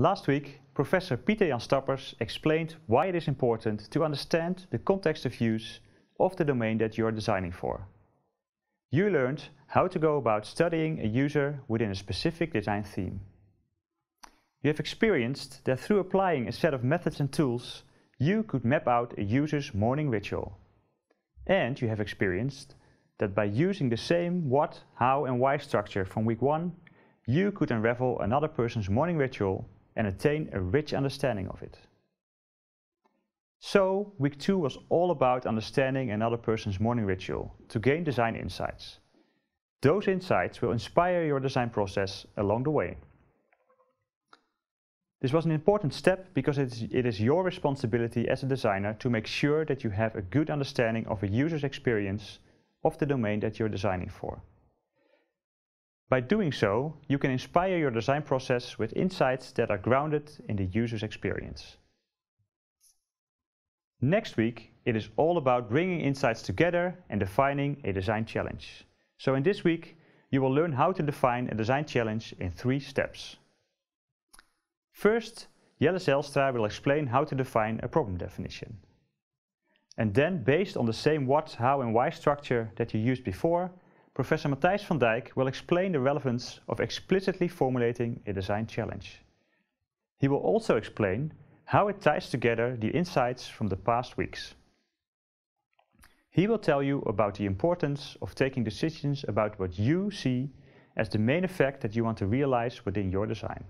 Last week, Professor Pieter Jan Stappers explained why it is important to understand the context of use of the domain that you are designing for. You learned how to go about studying a user within a specific design theme. You have experienced that through applying a set of methods and tools, you could map out a user's morning ritual. And you have experienced that by using the same what, how and why structure from week 1, you could unravel another person's morning ritual and attain a rich understanding of it. So, week 2 was all about understanding another person's morning ritual to gain design insights. Those insights will inspire your design process along the way. This was an important step because it is, your responsibility as a designer to make sure that you have a good understanding of a user's experience of the domain that you're designing for. By doing so, you can inspire your design process with insights that are grounded in the user's experience. Next week, it is all about bringing insights together and defining a design challenge. So in this week, you will learn how to define a design challenge in three steps. First, Jelle Zijlstra will explain how to define a problem definition. And then, based on the same what, how and why structure that you used before, Professor Matthijs van Dijk will explain the relevance of explicitly formulating a design challenge. He will also explain how it ties together the insights from the past weeks. He will tell you about the importance of taking decisions about what you see as the main effect that you want to realize within your design.